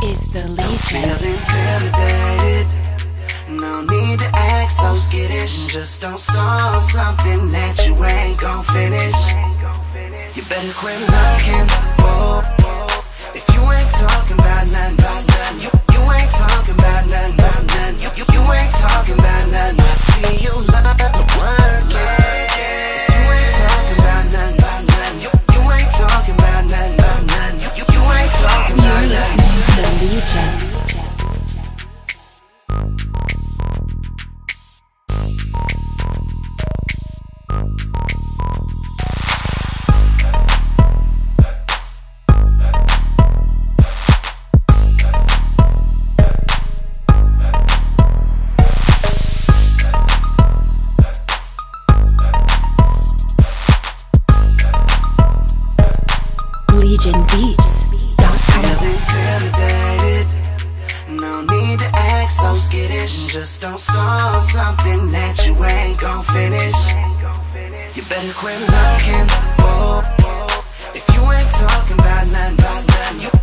the lead Feel intimidated. No need to act so skittish. Just don't something that you ain't gon' finish. You better quit looking. If you ain't talking about nothing, about nothing, Legion. LegionBeats.com. Feel intimidated. No need to act so skittish. Just don't start something that you ain't gon' finish. You better quit looking. If you ain't talking about nothing, about nothing, you,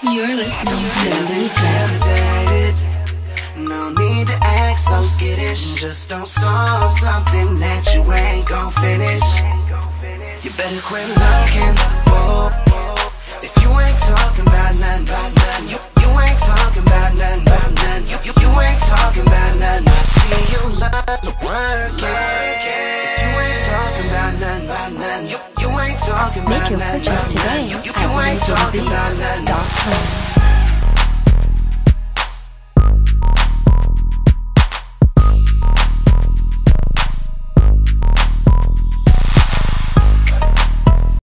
You're listening to intimidated. No need to act so skittish. Just don't start something that you ain't gon' finish. You better quit looking. If you ain't talking about nothing, you, ain't talking about nothing. You, you, you ain't talking nothing. I see you love. If you ain't talking about nothing, Make your purchase today. nothing. You, you, at you